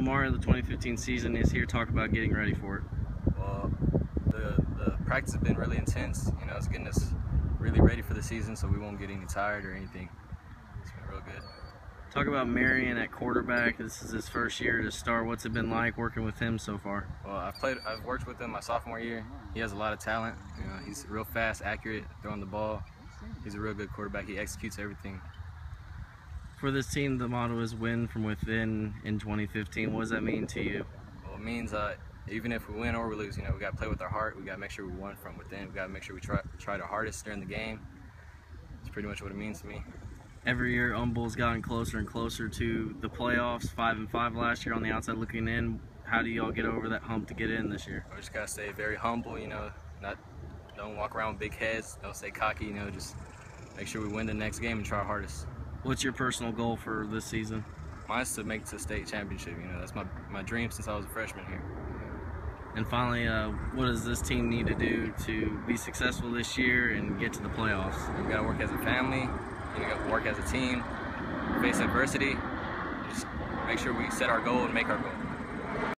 Mario, the 2015 season is here. Talk about getting ready for it. Well, the, the practice has been really intense. You know, it's getting us really ready for the season so we won't get any tired or anything. It's been real good. Talk about Marion at quarterback. This is his first year to start. What's it been like working with him so far? Well, I've played, I've worked with him my sophomore year. He has a lot of talent. You know, he's real fast, accurate, throwing the ball. He's a real good quarterback. He executes everything. For this team, the motto is win from within in 2015. What does that mean to you? Well, it means uh, even if we win or we lose, you know, we got to play with our heart. We got to make sure we won from within. We got to make sure we try, tried our hardest during the game. That's pretty much what it means to me. Every year, Humble's gotten closer and closer to the playoffs. Five and five last year on the outside looking in. How do y'all get over that hump to get in this year? We just gotta stay very humble, you know, not don't walk around with big heads, don't stay cocky, you know, just make sure we win the next game and try our hardest. What's your personal goal for this season? Mine's to make it to state championship, you know, that's my, my dream since I was a freshman here. And finally, uh, what does this team need to do to be successful this year and get to the playoffs? We gotta work as a family, you know, work as a team, face adversity, just make sure we set our goal and make our goal.